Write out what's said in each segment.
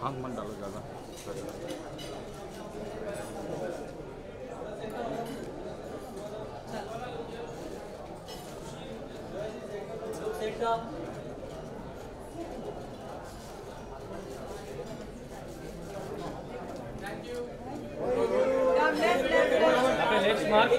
Hong मन डालो ज़्यादा Set. Right,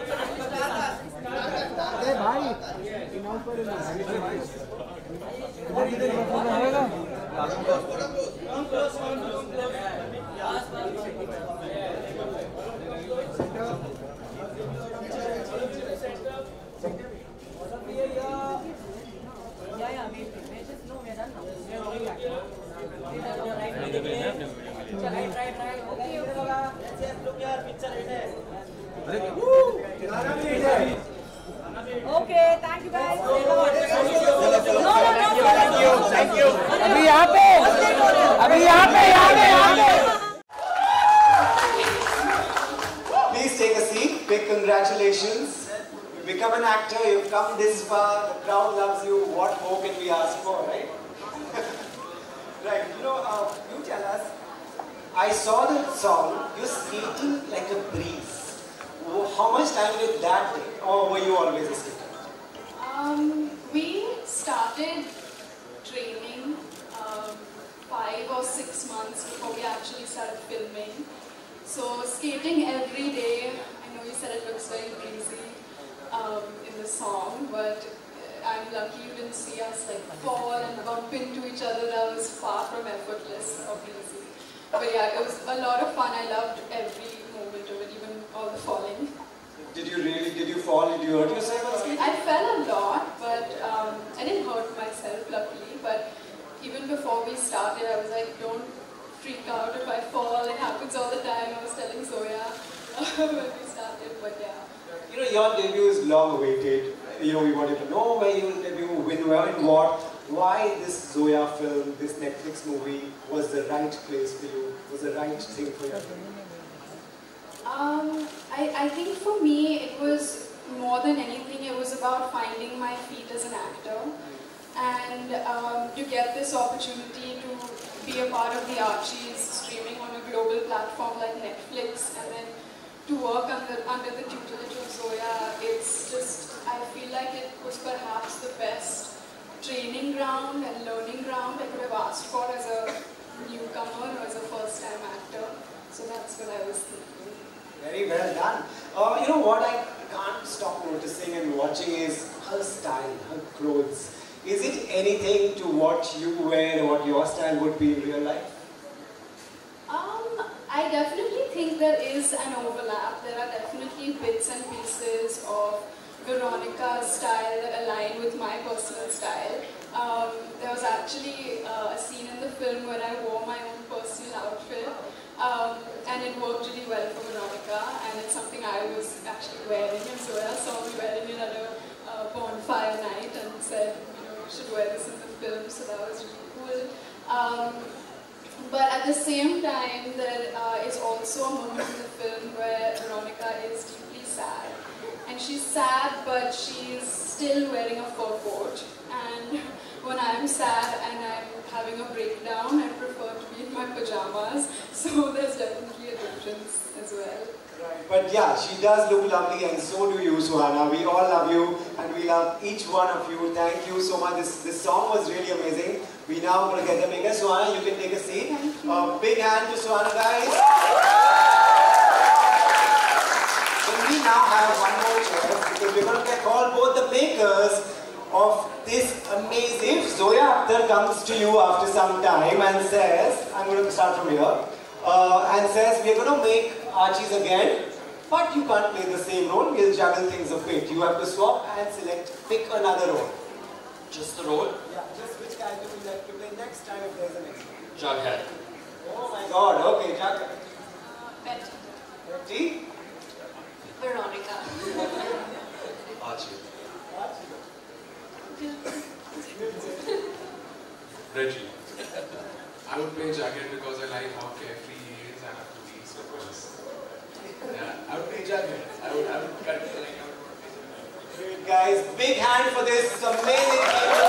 right, right. Okay, okay, okay. Let's just look your picture. thank you guys. No, no, no, Thank you, thank you. अभी यहाँ पे अभी यहाँ पे यहाँ पे यहाँ पे Please take a seat. Big congratulations. You've become an actor. You've come this far. The crowd loves you. What more can we ask for, right? right. You know, uh, you tell us. I saw the song. You're skating like a breeze. How much time did that take? Or were you always a skater? Um, we started training um, five or six months before we actually started filming. So skating every day. I know you said it looks very breezy um, in the song, but uh, I'm lucky you didn't see us like fall and bump into each other. That was far from effortless or breezy. But yeah, it was a lot of fun. I loved every moment of it, even all the falling. Did you really? Did you fall? Did you hurt yourself on skating? I fell a lot, but um, I didn't hurt myself, luckily. But even before we started, I was like, don't freak out if I fall. It happens all the time. I was telling Zoya when we started, but yeah. You know, your debut is long awaited. You know, we wanted to know where you will debut, when, where, and what. Why this Zoya film, this Netflix movie was the right place for you, was the right thing for you? Um, I, I think for me, it was more than anything, it was about finding my feet as an actor. And um, to get this opportunity to be a part of the Archies streaming on a global platform like Netflix and then to work under, under the tutelage of Zoya, it's just, I feel like it was perhaps the best training ground and learning ground I could have asked for as a newcomer or as a first time actor. So that's what I was thinking. Very well done. Uh, you know what I can't stop noticing and watching is her style, her clothes. Is it anything to what you wear or what your style would be in real life? Um, I definitely think there is an overlap. There are definitely bits and pieces of Veronica's style that align with my personal style. Um, there was actually uh, a scene in the film where I wore my own personal outfit, um, and it worked really well for Veronica, and it's something I was actually wearing, and I saw me wearing it at a uh, bonfire night and said, you know, you should wear this in the film, so that was really cool. Um, but at the same time, there uh, is also a moment in the film where Veronica is deeply sad. And she's sad, but she's still wearing a fur coat. And when I'm sad and I'm having a breakdown, I prefer to be in my pajamas. So there's definitely a difference as well. But yeah, she does look lovely and so do you, Suhana. We all love you and we love each one of you. Thank you so much. This, this song was really amazing. We now going to get the maker. Suhana, you can take a seat. Uh, big hand to Suhana, guys. Then we now have one more choice because we're going to call both the makers of this amazing. If Zoya Akhtar comes to you after some time and says, I'm going to start from here, uh, and says, we're going to make Archies again, but you can't play the same role, we'll juggle things a bit. You have to swap and select, pick another role. Just the role? Yeah, just which character would you like to play next time if there's a next one? Jughead. Oh my god, okay, Jack. Betty. Betty? Veronica. Archie. Archie. Reggie. I would play Jughead because I like how carefree he is and have to be so requests. Yeah, I would play Jughead. I would, I would cut like, I would play Jughead. Guys, big hand for this amazing